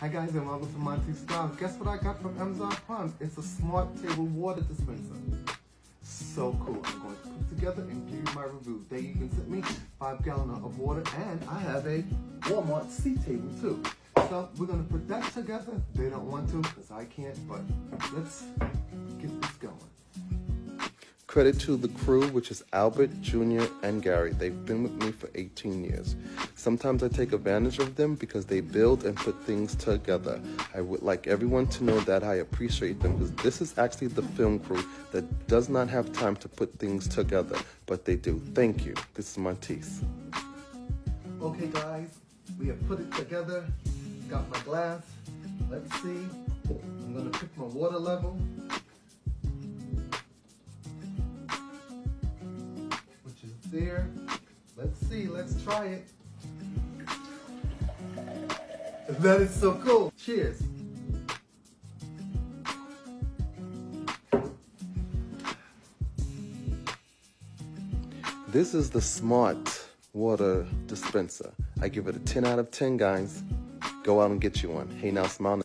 Hi guys and welcome to MonteysStyle. Guess what I got from Amazon Prime? It's a smart table water dispenser. So cool. I'm going to put it together and give you my review. They even sent me five gallon of water and I have a Walmart C table too. So we're gonna put that together. They don't want to because I can't, but let's. Credit to the crew, which is Albert, Junior, and Gary. They've been with me for 18 years. Sometimes I take advantage of them because they build and put things together. I would like everyone to know that I appreciate them because this is actually the film crew that does not have time to put things together, but they do. Thank you. This is Monteith. Okay guys, we have put it together. Got my glass. Let's see. I'm gonna pick my water level. Let's see, let's try it. That is so cool. Cheers. This is the Smart Water Dispenser. I give it a 10 out of 10, guys. Go out and get you one. Hey, now smile.